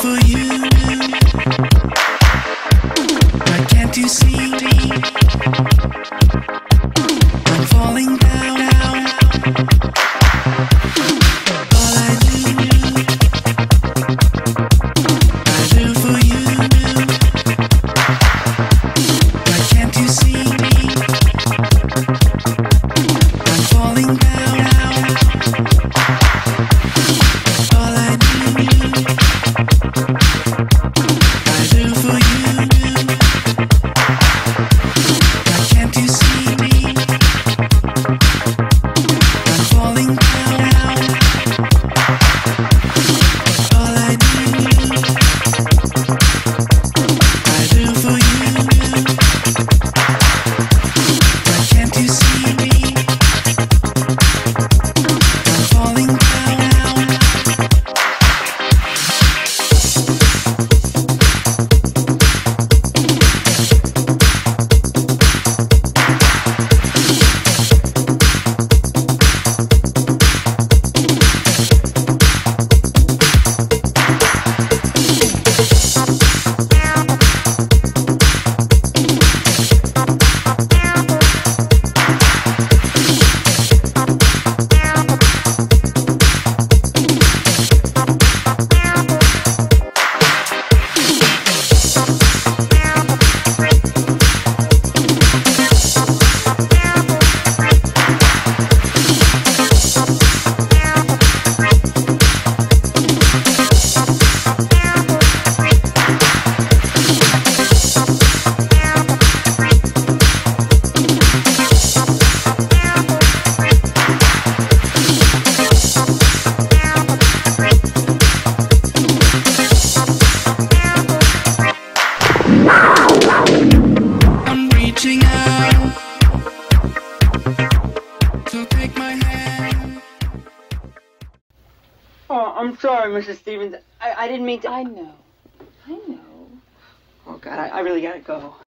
for you. Why can't you see? Oh, I'm sorry, Mrs. Stevens. I, I didn't mean to. I know. I know. Oh, God, I, I really gotta go.